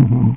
Mm-hmm.